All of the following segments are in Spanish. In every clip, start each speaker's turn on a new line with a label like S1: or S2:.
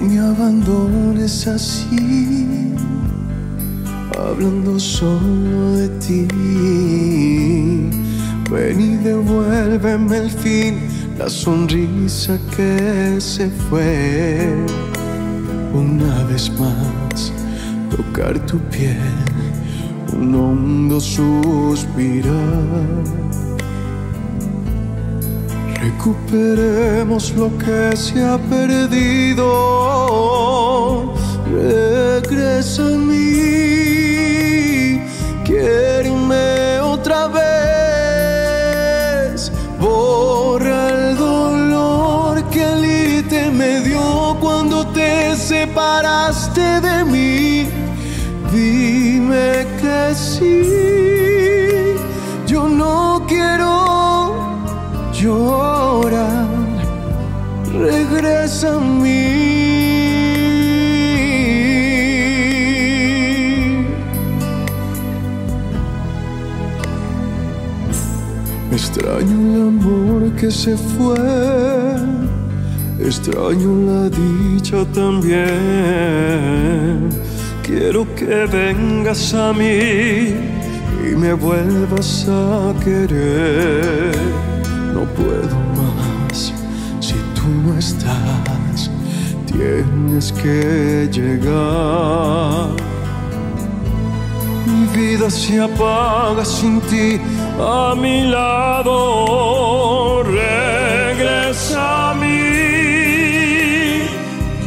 S1: Me abandones así, hablando solo de ti. Ven y devuélveme el fin, la sonrisa que se fue. Una vez más, tocar tu piel, un hondo suspirar. Recuperemos lo que se ha perdido. Regresa a mí. Quiéreme otra vez. Borra el dolor que el te me dio cuando te separaste de mí. Dime que sí. Regresa a mí. Extraño el amor que se fue, extraño la dicha también. Quiero que vengas a mí y me vuelvas a querer no puedo más no estás. Tienes que llegar. Mi vida se apaga sin ti a mi lado. Regresa a mí.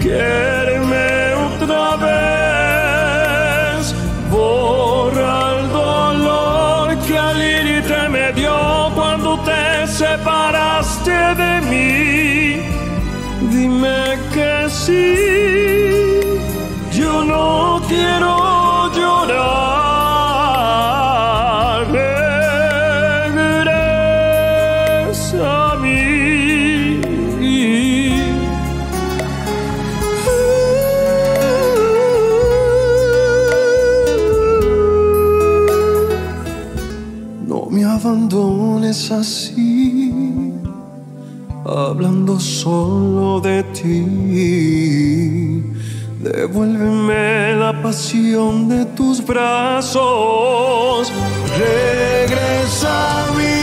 S1: Quiereme otra vez. Borra el dolor que al irte me dio cuando te separaste de mí. Dime que sí, yo no quiero llorar. Regresa a mí. No me abandones así, hablando solo de ti. Devuélveme la pasión de tus brazos. Regresa a mí.